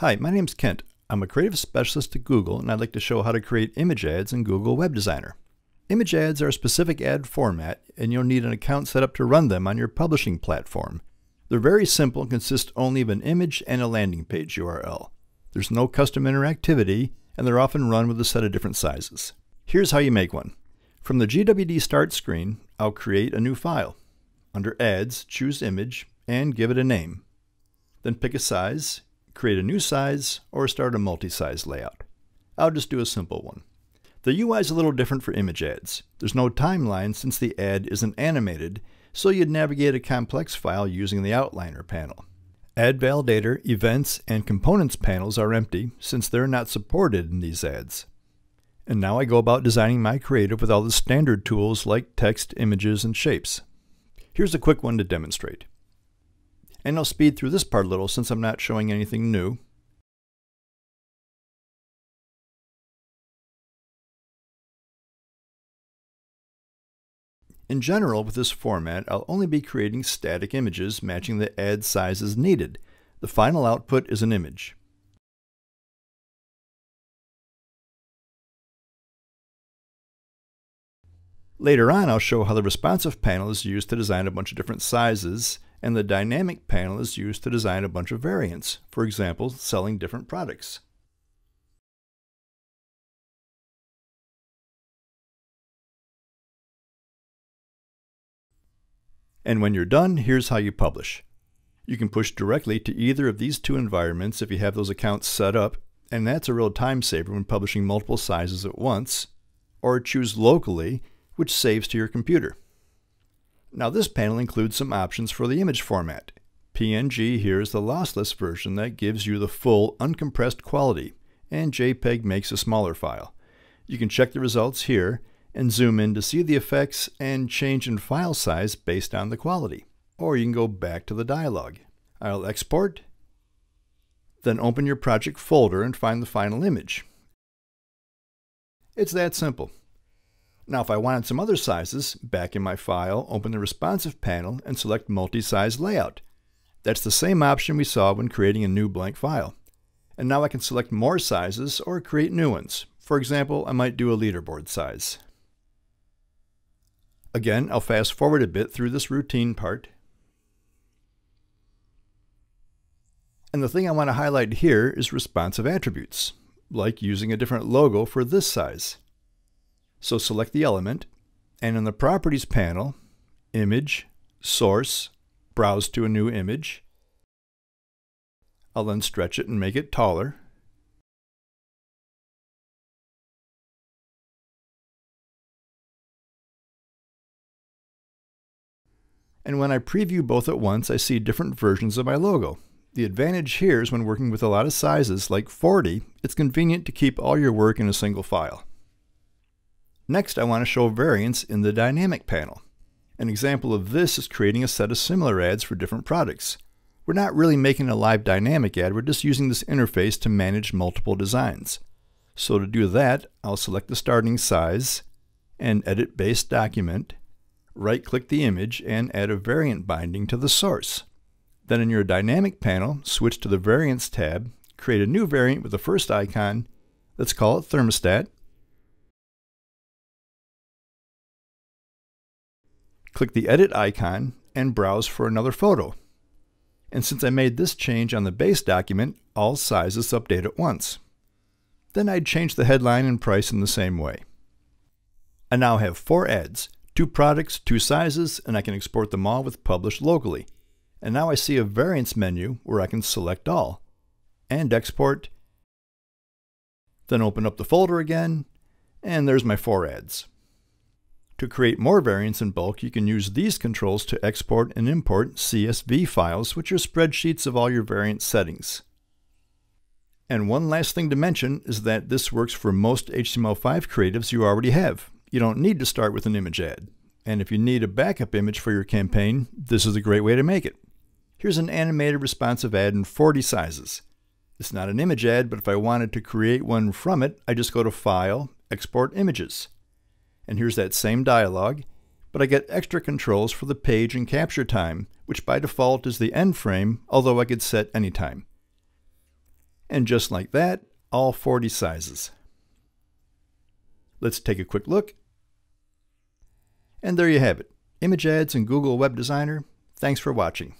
Hi, my name's Kent. I'm a creative specialist at Google and I'd like to show how to create image ads in Google Web Designer. Image ads are a specific ad format and you'll need an account set up to run them on your publishing platform. They're very simple and consist only of an image and a landing page URL. There's no custom interactivity and they're often run with a set of different sizes. Here's how you make one. From the GWD Start screen, I'll create a new file. Under Ads, choose Image and give it a name. Then pick a size, create a new size, or start a multi-size layout. I'll just do a simple one. The UI is a little different for image ads. There's no timeline since the ad isn't animated, so you'd navigate a complex file using the Outliner panel. Ad Validator, Events, and Components panels are empty since they're not supported in these ads. And now I go about designing my creative with all the standard tools like text, images, and shapes. Here's a quick one to demonstrate. And I'll speed through this part a little since I'm not showing anything new. In general, with this format, I'll only be creating static images matching the ad sizes needed. The final output is an image. Later on, I'll show how the responsive panel is used to design a bunch of different sizes, and the dynamic panel is used to design a bunch of variants, for example, selling different products. And when you're done, here's how you publish. You can push directly to either of these two environments if you have those accounts set up, and that's a real time saver when publishing multiple sizes at once, or choose locally, which saves to your computer. Now this panel includes some options for the image format. PNG here is the lossless version that gives you the full uncompressed quality, and JPEG makes a smaller file. You can check the results here, and zoom in to see the effects and change in file size based on the quality. Or you can go back to the dialog. I'll export, then open your project folder and find the final image. It's that simple. Now if I wanted some other sizes, back in my file, open the responsive panel and select multi-size layout. That's the same option we saw when creating a new blank file. And now I can select more sizes or create new ones. For example, I might do a leaderboard size. Again, I'll fast forward a bit through this routine part. And the thing I want to highlight here is responsive attributes, like using a different logo for this size. So select the element, and in the Properties panel, Image, Source, Browse to a new image. I'll then stretch it and make it taller. and when I preview both at once, I see different versions of my logo. The advantage here is when working with a lot of sizes, like 40, it's convenient to keep all your work in a single file. Next, I want to show variants in the Dynamic panel. An example of this is creating a set of similar ads for different products. We're not really making a live dynamic ad, we're just using this interface to manage multiple designs. So to do that, I'll select the starting size and Edit Base Document, right-click the image and add a variant binding to the source. Then in your dynamic panel, switch to the Variants tab, create a new variant with the first icon. Let's call it Thermostat. Click the Edit icon and browse for another photo. And since I made this change on the base document, all sizes update at once. Then I'd change the headline and price in the same way. I now have four ads, two products, two sizes, and I can export them all with Publish locally. And now I see a variants menu where I can select all and export, then open up the folder again, and there's my four ads. To create more variants in bulk, you can use these controls to export and import CSV files, which are spreadsheets of all your variant settings. And one last thing to mention is that this works for most HTML5 creatives you already have you don't need to start with an image ad. And if you need a backup image for your campaign, this is a great way to make it. Here's an animated responsive ad in 40 sizes. It's not an image ad, but if I wanted to create one from it, I just go to File, Export Images and here's that same dialog, but I get extra controls for the page and capture time, which by default is the end frame, although I could set any time. And just like that, all 40 sizes. Let's take a quick look. And there you have it. Image Ads and Google Web Designer. Thanks for watching.